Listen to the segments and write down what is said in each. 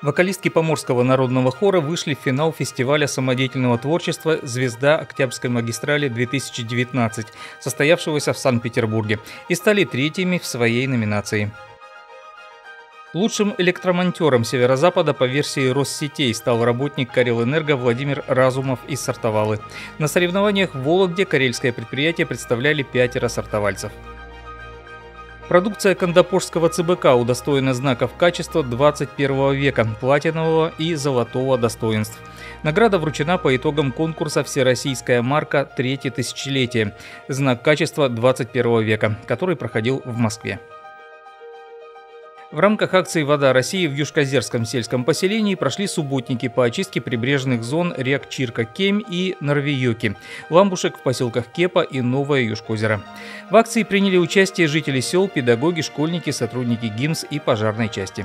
Вокалистки Поморского народного хора вышли в финал фестиваля самодеятельного творчества «Звезда Октябрьской магистрали-2019», состоявшегося в Санкт-Петербурге, и стали третьими в своей номинации. Лучшим электромонтером Северо-Запада по версии Россетей стал работник Карелэнерго Владимир Разумов из Сартовалы. На соревнованиях в Вологде карельское предприятие представляли пятеро сартовальцев. Продукция Кандапорского ЦБК удостоена знаков качества 21 века, платинового и золотого достоинств. Награда вручена по итогам конкурса «Всероссийская марка. Третье тысячелетие», знак качества 21 века, который проходил в Москве. В рамках акции «Вода России» в Южкозерском сельском поселении прошли субботники по очистке прибрежных зон рек Чирка-Кемь и Норвиёки, ламбушек в поселках Кепа и Новое Южкозеро. В акции приняли участие жители сел, педагоги, школьники, сотрудники ГИМС и пожарной части.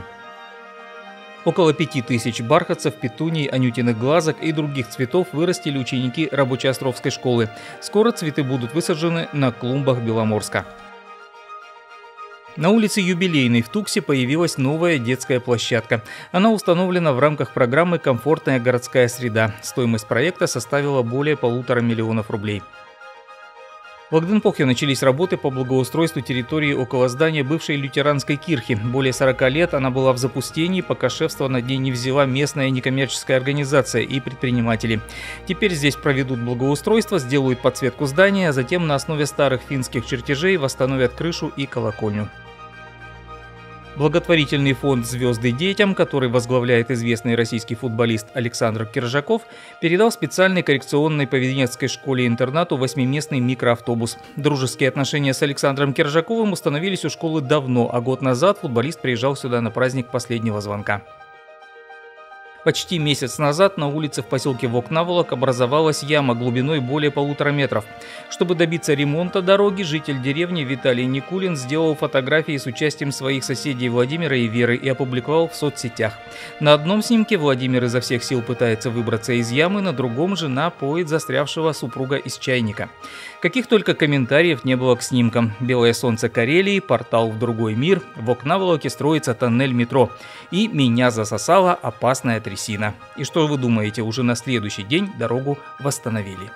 Около пяти тысяч бархатцев, петуний, анютиных глазок и других цветов вырастили ученики Рабочеостровской школы. Скоро цветы будут высажены на клумбах Беломорска. На улице Юбилейной в Туксе появилась новая детская площадка. Она установлена в рамках программы «Комфортная городская среда». Стоимость проекта составила более полутора миллионов рублей. В Агденпохе начались работы по благоустройству территории около здания бывшей лютеранской кирхи. Более 40 лет она была в запустении, пока шефство над ней не взяла местная некоммерческая организация и предприниматели. Теперь здесь проведут благоустройство, сделают подсветку здания, а затем на основе старых финских чертежей восстановят крышу и колокольню. Благотворительный фонд «Звезды детям», который возглавляет известный российский футболист Александр Киржаков, передал специальной коррекционной поведенецкой школе-интернату восьмиместный микроавтобус. Дружеские отношения с Александром Киржаковым установились у школы давно, а год назад футболист приезжал сюда на праздник последнего звонка. Почти месяц назад на улице в поселке Вокнаволок образовалась яма глубиной более полутора метров. Чтобы добиться ремонта дороги, житель деревни Виталий Никулин сделал фотографии с участием своих соседей Владимира и Веры и опубликовал в соцсетях. На одном снимке Владимир изо всех сил пытается выбраться из ямы, на другом жена поет застрявшего супруга из чайника. Каких только комментариев не было к снимкам. Белое солнце Карелии, портал в другой мир, в Окнаволоке строится тоннель метро. И меня засосала опасная трясина. И что вы думаете, уже на следующий день дорогу восстановили.